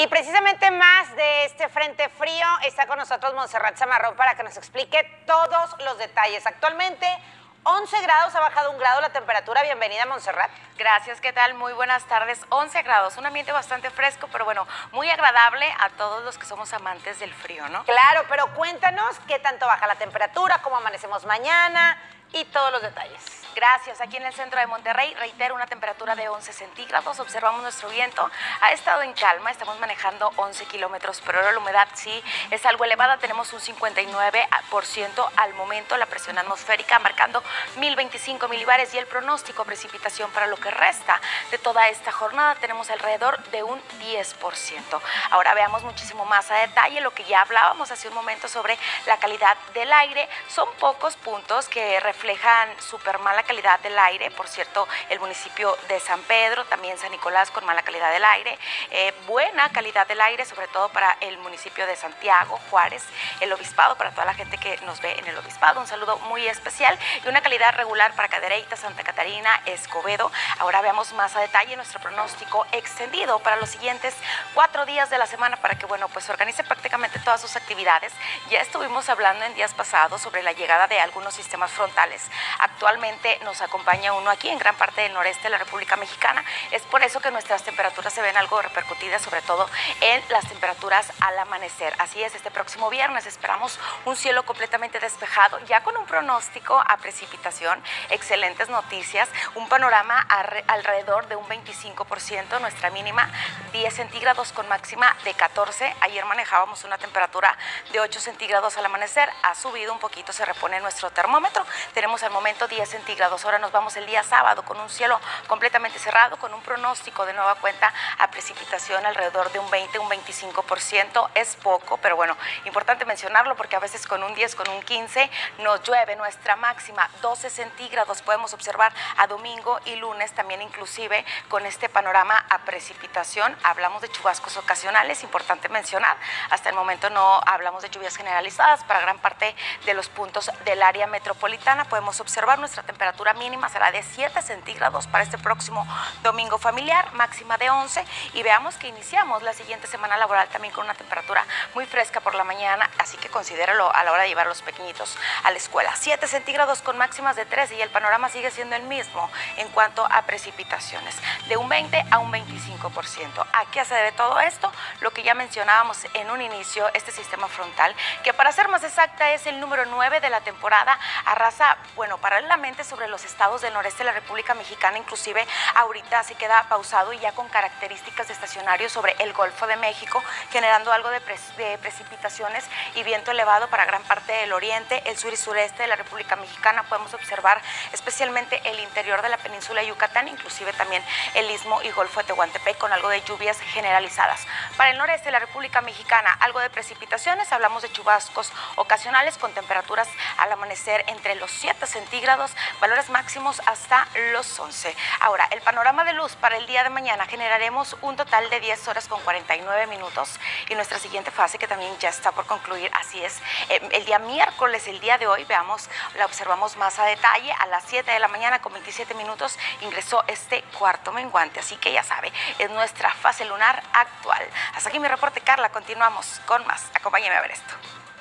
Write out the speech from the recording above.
Y precisamente más de este frente frío está con nosotros Montserrat Zamarrón para que nos explique todos los detalles. Actualmente 11 grados, ha bajado un grado la temperatura. Bienvenida, Montserrat. Gracias, ¿qué tal? Muy buenas tardes. 11 grados, un ambiente bastante fresco, pero bueno, muy agradable a todos los que somos amantes del frío, ¿no? Claro, pero cuéntanos qué tanto baja la temperatura, cómo amanecemos mañana y todos los detalles. Gracias. Aquí en el centro de Monterrey, reitero, una temperatura de 11 centígrados. Observamos nuestro viento. Ha estado en calma. Estamos manejando 11 kilómetros por hora. La humedad sí es algo elevada. Tenemos un 59% al momento. La presión atmosférica marcando 1025 milibares y el pronóstico precipitación para lo que resta de toda esta jornada tenemos alrededor de un 10%. Ahora veamos muchísimo más a detalle lo que ya hablábamos hace un momento sobre la calidad del aire. Son pocos puntos que reflejan súper mala calidad del aire, por cierto, el municipio de San Pedro, también San Nicolás con mala calidad del aire, eh, buena calidad del aire, sobre todo para el municipio de Santiago, Juárez, el obispado, para toda la gente que nos ve en el obispado, un saludo muy especial y una calidad regular para Cadereyta, Santa Catarina, Escobedo. Ahora veamos más a detalle nuestro pronóstico extendido para los siguientes cuatro días de la semana para que, bueno, pues organice prácticamente todas sus actividades. Ya estuvimos hablando en días pasados sobre la llegada de algunos sistemas frontales. Actualmente nos acompaña uno aquí en gran parte del noreste de la República Mexicana. Es por eso que nuestras temperaturas se ven algo repercutidas, sobre todo en las temperaturas al amanecer. Así es, este próximo viernes esperamos un cielo completamente despejado, ya con un pronóstico a precipitación, excelentes noticias, un panorama alrededor de un 25%, nuestra mínima 10 centígrados con máxima de 14. Ayer manejábamos una temperatura de 8 centígrados al amanecer, ha subido un poquito, se repone nuestro termómetro. Tenemos al momento 10 centígrados dos horas nos vamos el día sábado con un cielo completamente cerrado, con un pronóstico de nueva cuenta a precipitación alrededor de un 20, un 25%. Es poco, pero bueno, importante mencionarlo porque a veces con un 10, con un 15 nos llueve. Nuestra máxima 12 centígrados podemos observar a domingo y lunes también inclusive con este panorama a precipitación. Hablamos de chubascos ocasionales, importante mencionar. Hasta el momento no hablamos de lluvias generalizadas para gran parte de los puntos del área metropolitana. Podemos observar nuestra temperatura temperatura mínima será de 7 centígrados para este próximo domingo familiar, máxima de 11 y veamos que iniciamos la siguiente semana laboral también con una temperatura muy fresca por la mañana, así que considéralo a la hora de llevar los pequeñitos a la escuela. 7 centígrados con máximas de 13 y el panorama sigue siendo el mismo en cuanto a precipitaciones, de un 20 a un 25%. ¿A qué se debe todo esto? Lo que ya mencionábamos en un inicio, este sistema frontal, que para ser más exacta es el número 9 de la temporada, arrasa, bueno, paralelamente sobre los estados del noreste de la República Mexicana, inclusive ahorita se queda pausado y ya con características de estacionario sobre el Golfo de México, generando algo de, precipitaciones y viento elevado para gran parte del oriente, el sur y sureste de la República Mexicana. Podemos observar especialmente el interior de la península de Yucatán, inclusive también el istmo y Golfo de Tehuantepec con algo de lluvias generalizadas. Para el noreste de la República Mexicana, algo de precipitaciones, hablamos de chubascos ocasionales con temperaturas al amanecer entre los 7 centígrados, valores máximos hasta los 11. Ahora, el panorama de luz para el día de mañana generaremos un total de 10 horas con 49 minutos y nuestra siguiente fase que también ya está por concluir, así es, eh, el día miércoles, el día de hoy, veamos, la observamos más a detalle, a las 7 de la mañana con 27 minutos ingresó este cuarto menguante, así que ya sabe, es nuestra fase lunar actual. Hasta aquí mi reporte, Carla, continuamos con más. Acompáñeme a ver esto.